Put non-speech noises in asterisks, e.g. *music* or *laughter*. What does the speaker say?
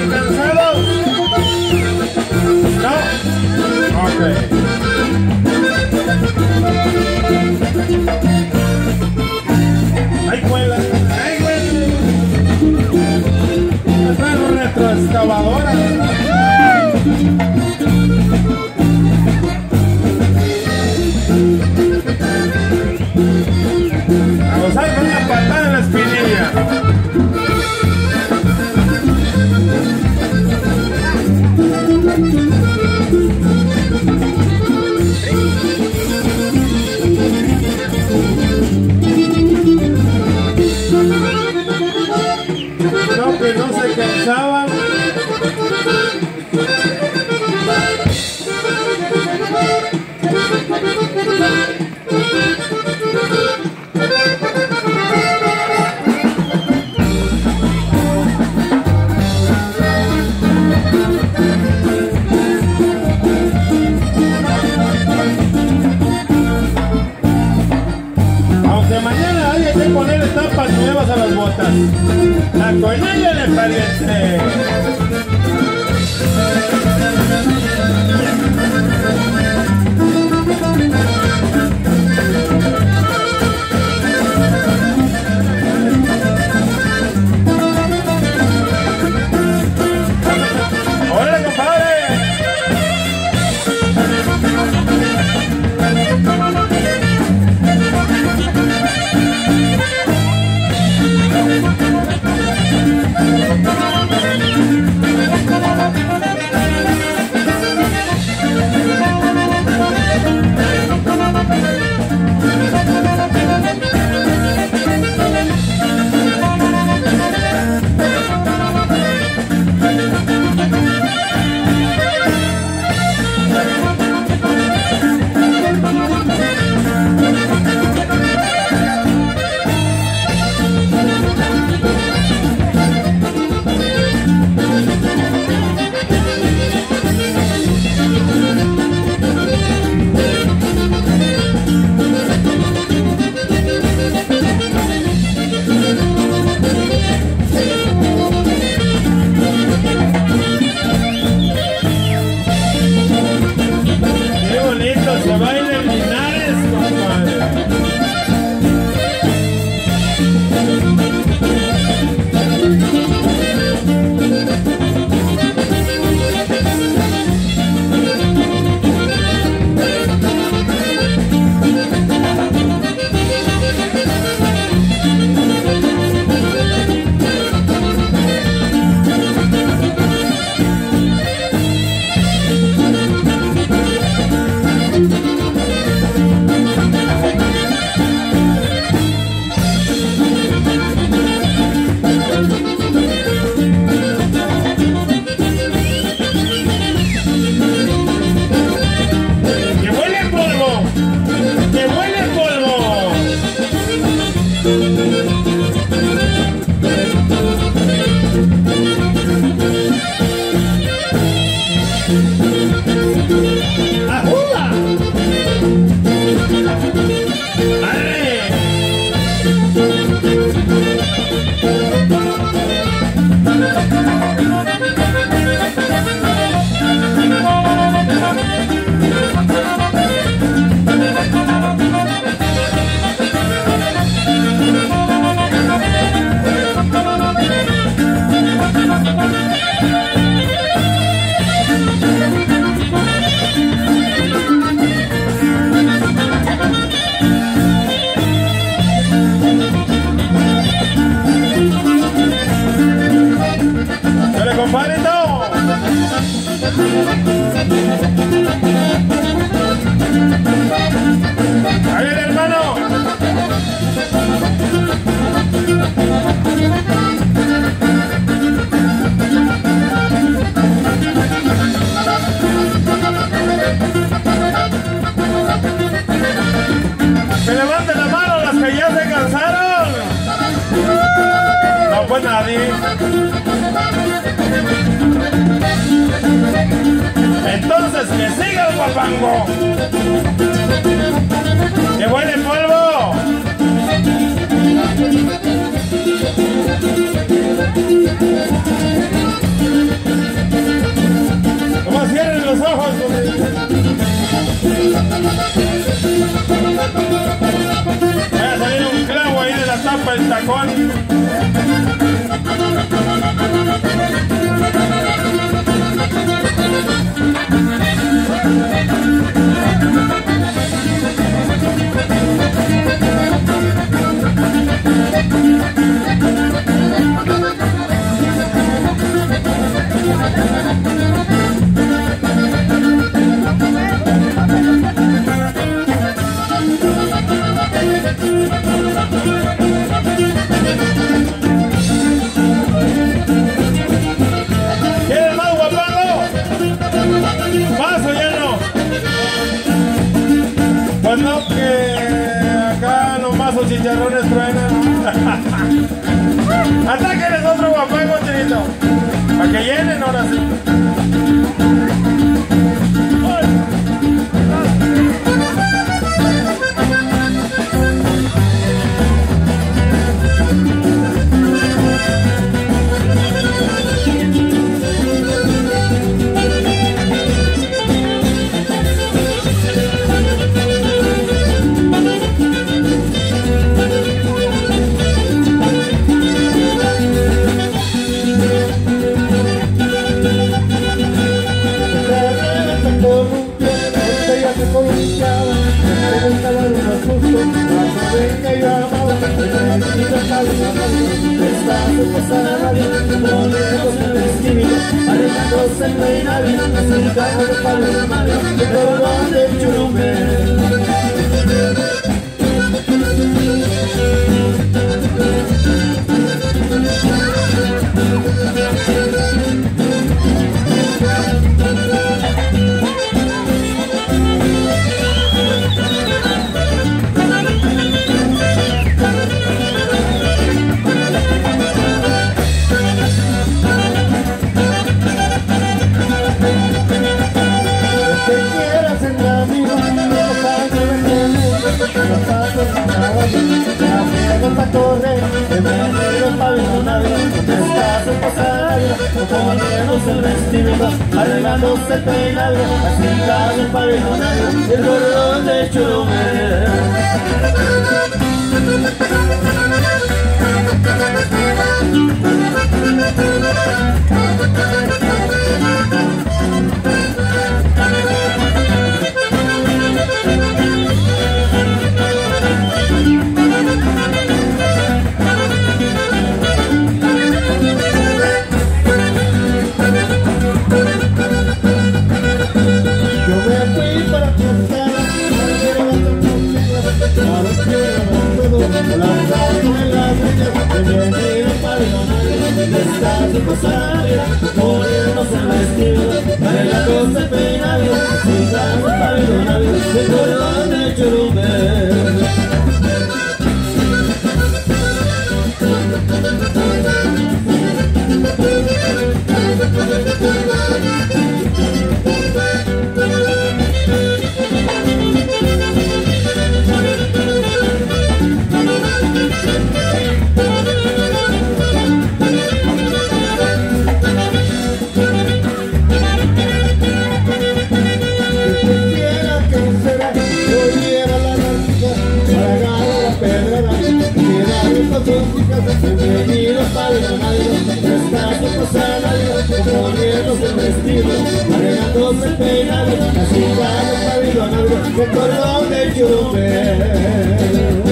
Amen. La coinalla de pariente. Thank you. Entonces que siga el guapango. ¡Que huele polvo! ¿Cómo cierren los ojos? Vaya a salir un clavo ahí de la tapa del tacón. Chicharrones truenan. *laughs* Atáqueles otro guapango, chinito. Para que llenen ahora sí. Arreglándose el peinado, acercando de palo de madre, de cordón de churumbe. La pa' correr, de medio pabellonado, donde estás en pasar, poniéndose el vestido, arreglándose el peinado, así cae el pabellonado, el gordón de churumel. Pabellonado, de Bienvenidos padre Ronaldo, nuestras cosas poniéndose el vestido, arreglándose el peinado, así va el pabilón algo, que por donde yo veo.